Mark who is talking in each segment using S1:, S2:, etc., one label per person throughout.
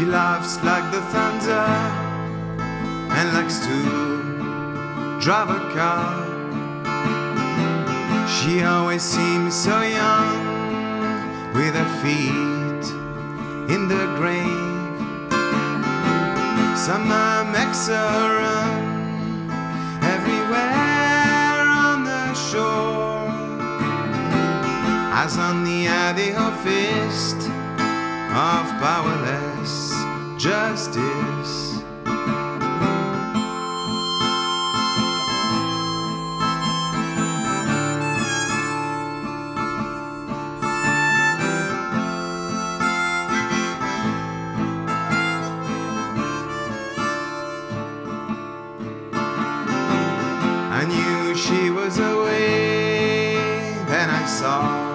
S1: She laughs like the thunder and likes to drive a car. She always seems so young with her feet in the grave. Summer makes her run everywhere on the shore. As on the of fist of powerless justice. I knew she was away, then I saw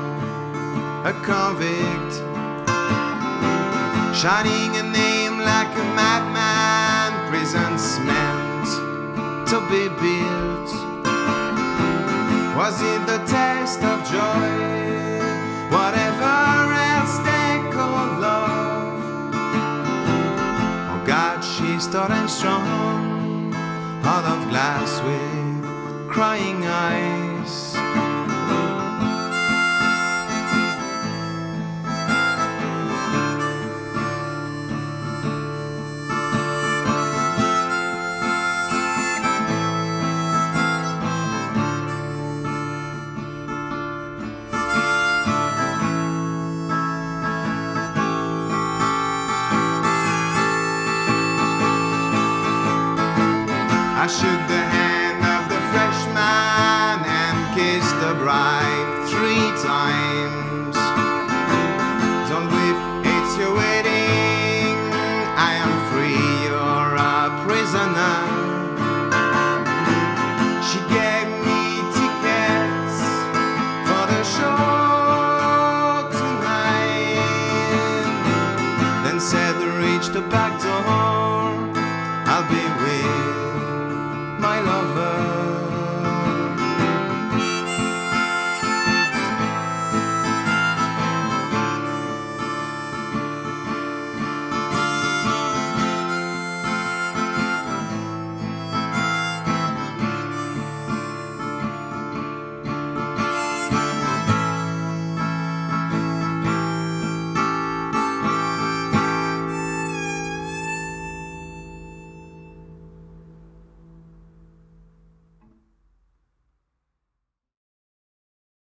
S1: a convict shining a name like a madman. Prisons meant to be built. Was it the taste of joy? Whatever else they call love. Oh God, she's tall and strong, heart of glass with crying eyes. I shook